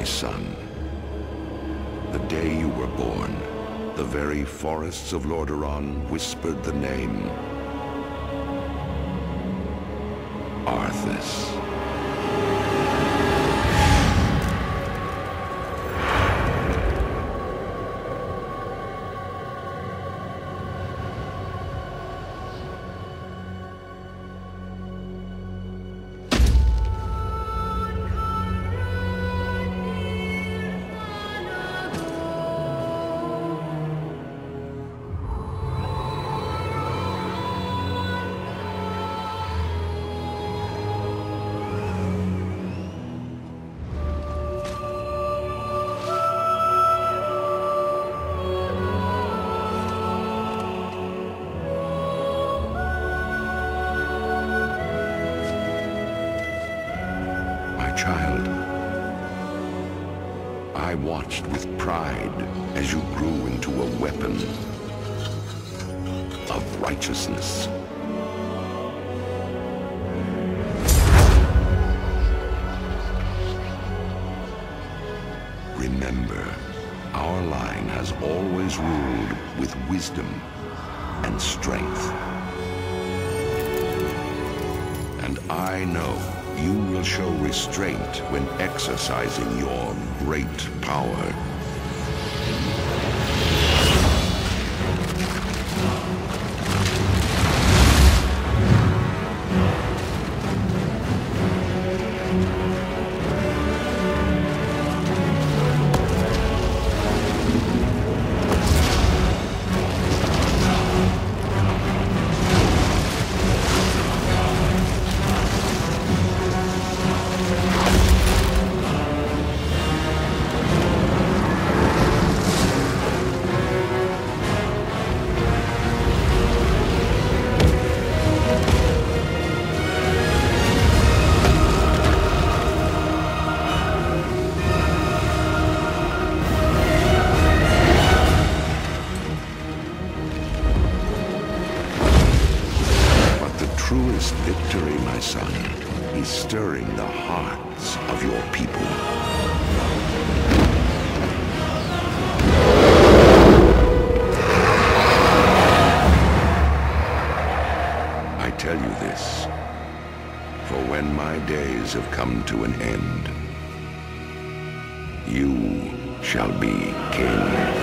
my son. The day you were born, the very forests of Lordaeron whispered the name child, I watched with pride as you grew into a weapon of righteousness. Remember, our line has always ruled with wisdom and strength. And I know you will show restraint when exercising your great power. Victory, my son, is stirring the hearts of your people. I tell you this, for when my days have come to an end, you shall be king.